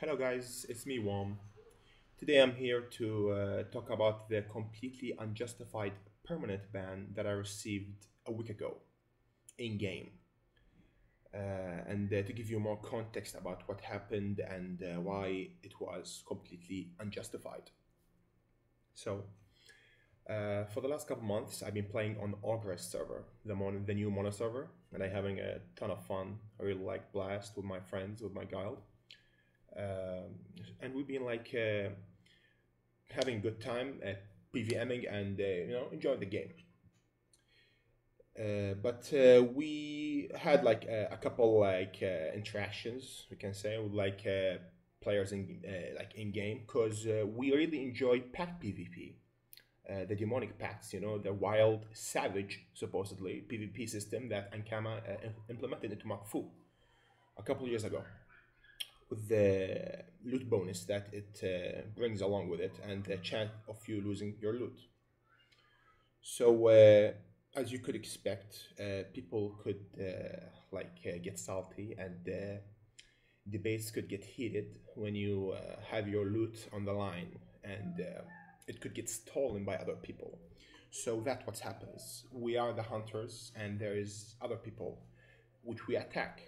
Hello guys, it's me Wom. Today I'm here to uh, talk about the completely unjustified permanent ban that I received a week ago in game. Uh, and uh, to give you more context about what happened and uh, why it was completely unjustified. So, uh, for the last couple months, I've been playing on Ogrest server, the, mon- the new mono server, and I'm having a ton of fun. I really like Blast with my friends, with my guild. Um, and we've been like uh, having a good time at PVMing and uh, you know enjoying the game. Uh, but uh, we had like a, couple like uh, interactions we can say with like uh, players in like in game because we really enjoy pack PvP, the demonic packs. You know the wild savage supposedly PvP system that Ankama implemented into Wakfu a couple years ago with the loot bonus that it uh, brings along with it and the chance of you losing your loot. So, uh, as you could expect, uh, people could uh, like uh, get salty and uh, debates could get heated when you have your loot on the line and it could get stolen by other people. So that's what happens. We are the hunters and there is other people which we attack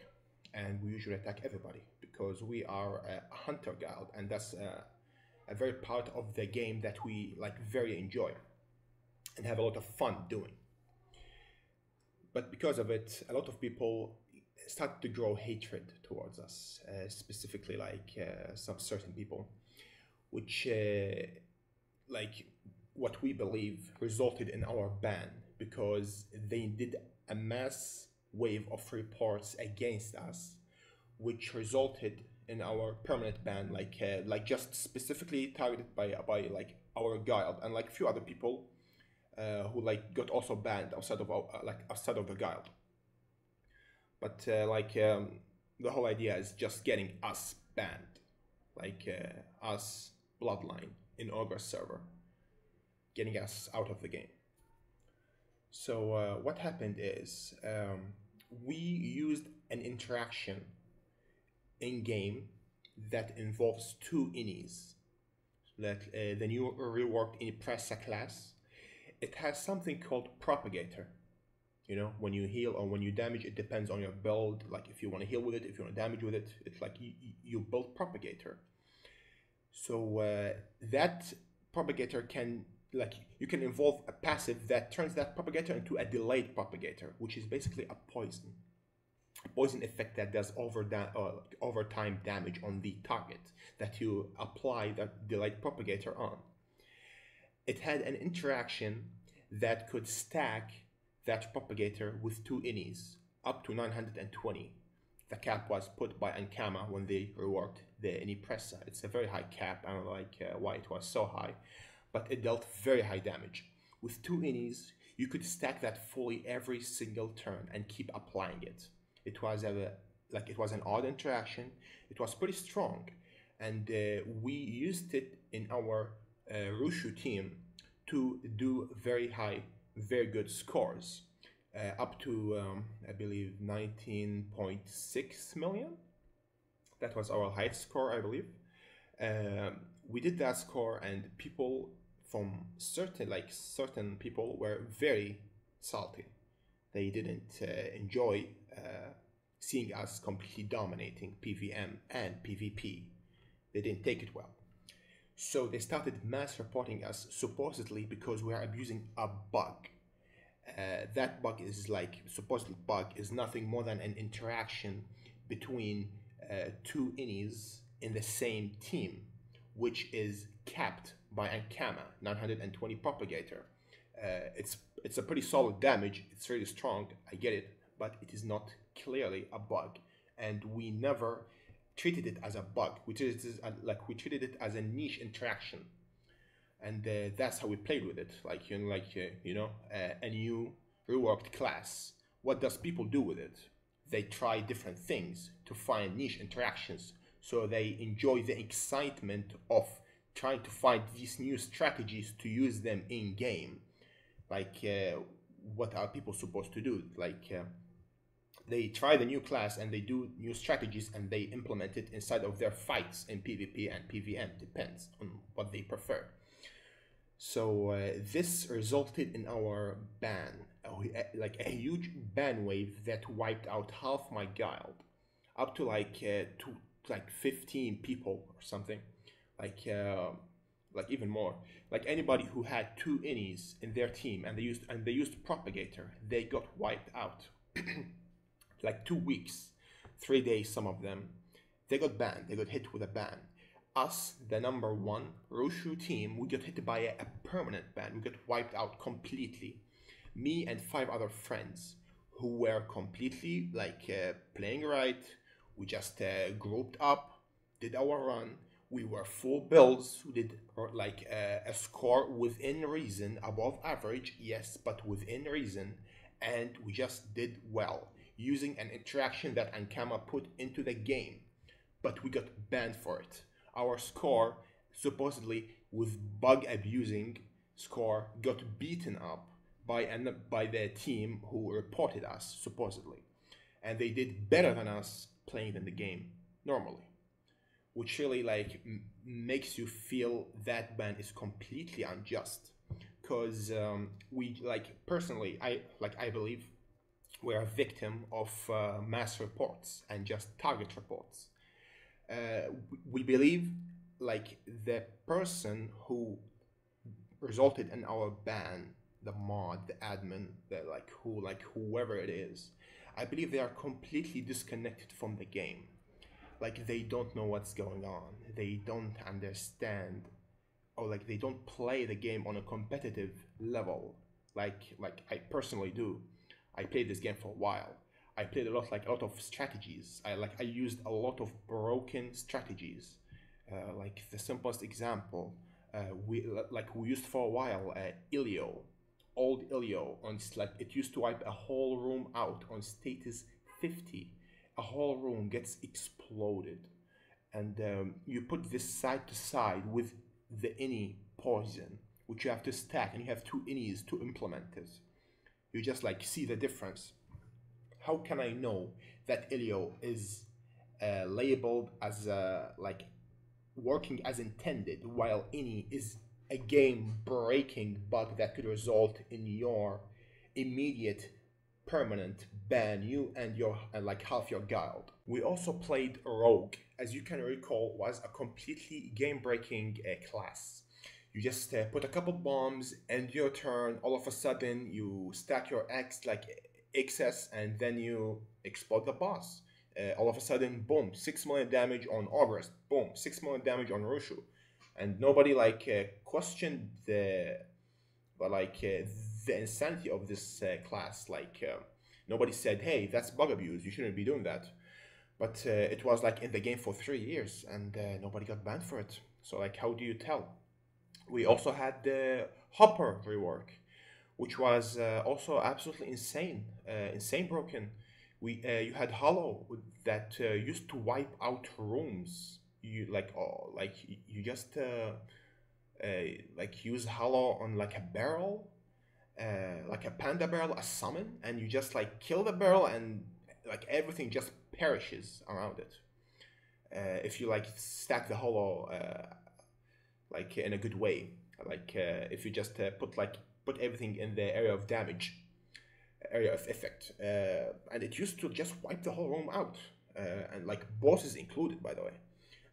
and we usually attack everybody because we are a hunter guild and that's uh, a very part of the game that we like very enjoy and have a lot of fun doing. But because of it a lot of people start to grow hatred towards us uh, specifically like uh, some certain people which uh, like what we believe resulted in our ban because they did a mass wave of reports against us which resulted in our permanent ban like uh, like just specifically targeted by by like our guild and like a few other people uh, who like got also banned outside of our, uh, like outside of the guild. But uh, like um, the whole idea is just getting us banned like uh, us bloodline in Ogrest server getting us out of the game. So uh, what happened is um, we used an interaction in game that involves two innies. That uh, the new reworked Eniripsa class, it has something called propagator. You know, when you heal or when you damage, it depends on your build. Like if you want to heal with it, if you want to damage with it, it's like you, you build propagator. So uh, that propagator can like you can involve a passive that turns that propagator into a delayed propagator, which is basically a poison poison effect that does over da- uh, time damage on the target that you apply that delayed propagator on. It had an interaction that could stack that propagator with two innies up to 920. The cap was put by Ankama when they reworked the Eniripsa. It's a very high cap. I don't like uh, why it was so high, but it dealt very high damage. With two innies, you could stack that fully every single turn and keep applying it it was a like it was an odd interaction. It was pretty strong. And uh, we used it in our uh, rushu team to do very high very good scores uh, up to um, i believe 19.6 million. That was our highest score i believe. Um, we did that score and people from certain like certain people were very salty. They didn't uh, enjoy uh, seeing us completely dominating PVM and PvP. They didn't take it well. So they started mass reporting us supposedly because we are abusing a bug. Uh, that bug is like supposedly bug is nothing more than an interaction between uh, two innies in the same team, which is capped by Ankama 920 propagator. Uh, it's it's a pretty solid damage. It's really strong. I get it, but it is not clearly a bug, and we never treated it as a bug. We treated it as, like we treated it as a niche interaction, and uh, that's how we played with it. Like you know, like uh, you know, uh, a new reworked class. What does people do with it? They try different things to find niche interactions, so they enjoy the excitement of trying to find these new strategies to use them in game like uh, what are people supposed to do like uh, they try the new class and they do new strategies and they implement it inside of their fights in PvP and PvM. Depends on what they prefer. So uh, this resulted in our ban, like a huge ban wave that wiped out half my guild, up to like uh, two, like 15 people or something, like uh, like even more. Like anybody who had two innies in their team and they used and they used propagator, they got wiped out. like two weeks, three days, some of them, they got banned. They got hit with a ban. Us, the number one Rushu team, we got hit by a, a permanent ban. We got wiped out completely. Me and five other friends who were completely like uh, playing right. We just uh, grouped up, did our run. We were full builds. We did uh, like uh, a score within reason, above average, yes, but within reason, and we just did well using an interaction that Ankama put into the game, but we got banned for it. Our score, supposedly with bug abusing score, got beaten up by an, by the team who reported us supposedly, and they did better than us playing in the game normally, which really like makes you feel that ban is completely unjust. Because um, we like personally I like I believe we're a victim of uh, mass reports and just target reports. Uh, we believe like the person who resulted in our ban, the mod, the admin, the like who like whoever it is, I believe they are completely disconnected from the game. Like they don't know what's going on. They don't understand or like they don't play the game on a competitive level like like I personally do I played this game for a while. I played a lot, like a lot of strategies. I like I used a lot of broken strategies. Uh, like the simplest example, uh, we like we used for a while uh, Ilio, old Ilio on like it used to wipe a whole room out on status 50. A whole room gets exploded, and um, you put this side to side with the innie poison, which you have to stack, and you have two innies to implement this you just like see the difference. How can I know that Ilio is uh, labeled as uh, like working as intended, while Innie is a game breaking bug that could result in your immediate permanent ban you and your and like half your guild. We also played Rogue, as you can recall, was a completely game breaking uh, class you just uh, put a couple bombs and your turn. All of a sudden you stack your x like excess and then you explode the boss. Uh, all of a sudden boom 6 million damage on Ogrest. Boom 6 million damage on Rushu and nobody like uh, questioned the but like uh, the insanity of this uh, class. Like uh, nobody said hey that's bug abuse. You shouldn't be doing that. But it was like in the game for three years and nobody got banned for it. So like how do you tell we also had the Hopper rework, which was uh, also absolutely insane, uh, insane broken. We uh, you had Hollow that uh, used to wipe out rooms. You like oh, like you just uh, uh, like use Hollow on like a barrel, like a panda barrel, a summon, and you just like kill the barrel and like everything just perishes around it. if you like stack the Hollow like in a good way. Like uh, if you just uh, put like put everything in the area of damage, area of effect, uh, and it used to just wipe the whole room out, uh, and like bosses included, by the way,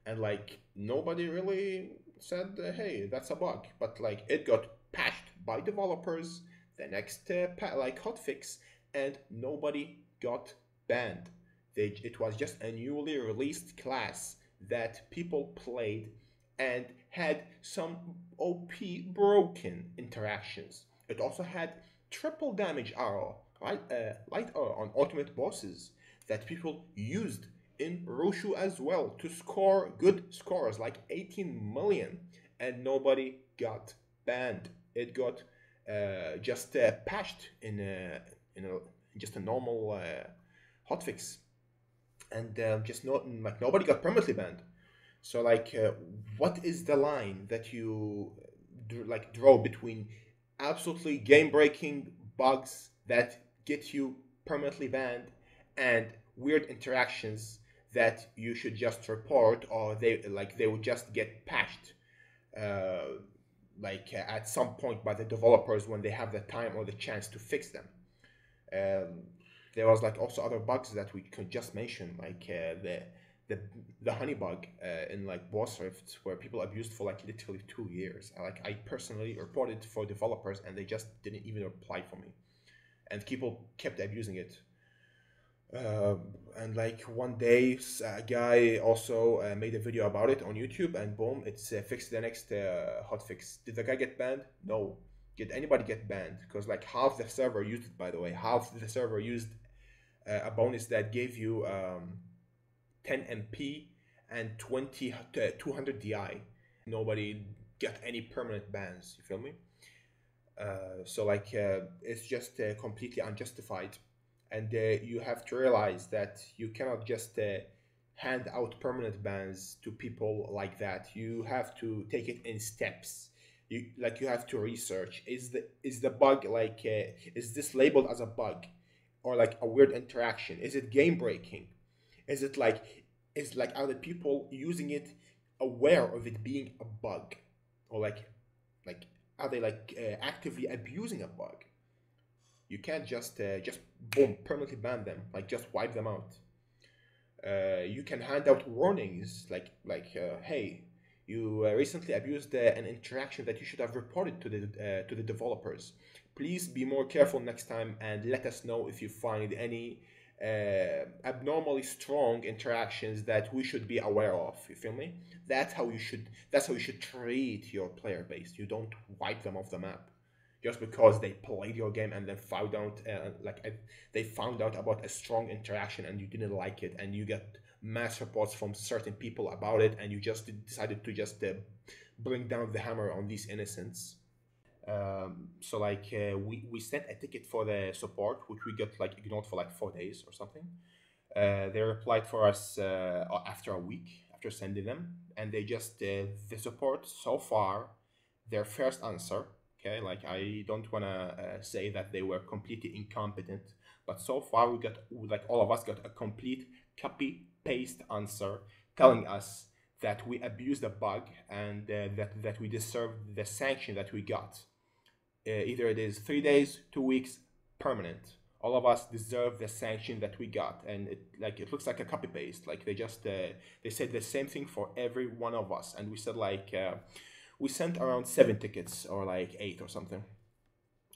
and like nobody really said, uh, "Hey, that's a bug," but like it got patched by developers the next uh, like hotfix, and nobody got banned. They, it was just a newly released class that people played and had some OP broken interactions. It also had triple damage arrow, right? Uh, light arrow on ultimate bosses that people used in Rushu as well to score good scores like 18 million, and nobody got banned. It got uh, just uh, patched in a, in a just a normal uh, hotfix, and uh, just not like nobody got permanently banned. So like, uh, what is the line that you like draw between absolutely game-breaking bugs that get you permanently banned and weird interactions that you should just report or they like they would just get patched uh, like uh, at some point by the developers when they have the time or the chance to fix them? Um, there was like also other bugs that we could just mention like uh, the the the honey bug uh, in like boss rift where people abused for like literally two years. Like i personally reported for developers and they just didn't even reply for me. And people kept abusing it. Uh, and like one day a guy also uh, made a video about it on youtube and boom it's uh, fixed the next uh, hotfix did the guy get banned? No. Did anybody get banned? Because like half the server used it by the way. Half the server used uh, a bonus that gave you um, 10 mp and 20 uh, 200 di nobody got any permanent bans you feel me? So like it's just completely unjustified. And uh, you have to realize that you cannot just uh, hand out permanent bans to people like that. You have to take it in steps. You like you have to research. Is the is the bug like uh, is this labeled as a bug or like a weird interaction? Is it game breaking is it like is like are the people using it aware of it being a bug? Or like like are they like uh, actively abusing a bug? You can't just uh, just boom permanently ban them like just wipe them out. Uh, you can hand out warnings like like uh, hey you uh, recently abused uh, an interaction that you should have reported to the to the developers. Please be more careful next time and let us know if you find any abnormally strong interactions that we should be aware of you feel me? That's how you should that's how you should treat your player base. You don't wipe them off the map just because they played your game and then found out uh, like uh, they found out about a strong interaction and you didn't like it and you get mass reports from certain people about it and you just decided to just uh, bring down the hammer on these innocents um, so like uh, we, we sent a ticket for the support which we got like ignored for like four days or something uh, they replied for us uh, after a week after sending them and they just the support so far their first answer Okay, like I don't want to uh, say that they were completely incompetent, but so far we got like all of us got a complete copy paste answer telling us that we abused a bug and uh, that that we deserve the sanction that we got. Uh, either it is three days, two weeks, permanent. All of us deserve the sanction that we got, and it like it looks like a copy paste. Like they just uh, they said the same thing for every one of us, and we said like uh, we sent around seven tickets or like eight or something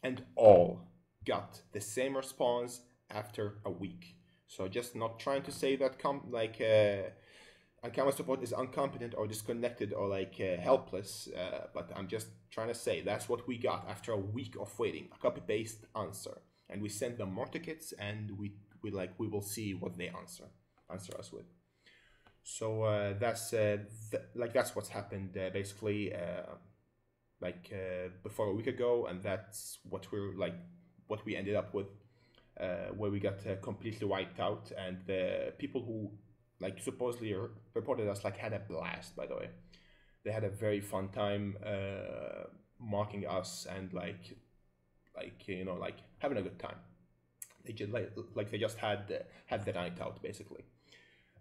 and all got the same response after a week so just not trying to say that com- like uh, Ankama support is incompetent or disconnected or like uh, helpless uh, but i'm just trying to say that's what we got after a week of waiting a copy paste answer. And we sent them more tickets and we we like we will see what they answer answer us with. So uh, that's uh, th- like that's what's happened uh, basically uh, like before a week ago. And that's what we're like what we ended up with uh, where we got completely wiped out. And the people who like supposedly reported us like had a blast by the way they had a very fun time uh, mocking us and like like you know like having a good time they just like, like they just had had the night out basically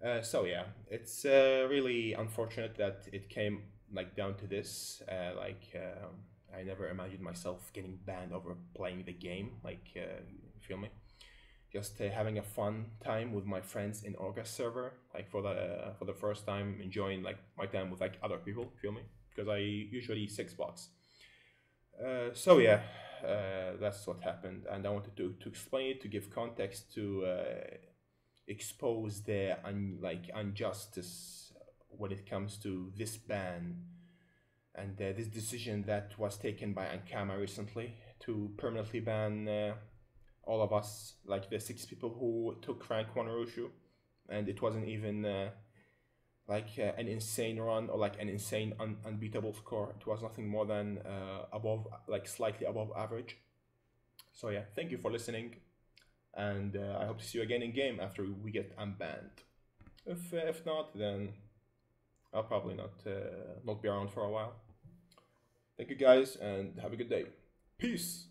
uh, so yeah, it's uh, really unfortunate that it came like down to this. Uh, like um, I never imagined myself getting banned over playing the game. Like uh, feel me? Just uh, having a fun time with my friends in Ogrest server. Like for the for the first time, enjoying like my time with like other people. Feel me? Because I usually six box. so yeah, that's what happened, and I wanted to to explain it to give context to expose the un, like injustice when it comes to this ban and uh, this decision that was taken by Ankama recently to permanently ban uh, all of us, like the six people who took Frank one Rushu, and it wasn't even uh, like uh, an insane run or like an insane un- unbeatable score. It was nothing more than uh, above, like slightly above average. So yeah, thank you for listening and uh, I hope to see you again in game after we get unbanned. If if not, then I'll probably not uh, not be around for a while. Thank you guys, and have a good day. Peace.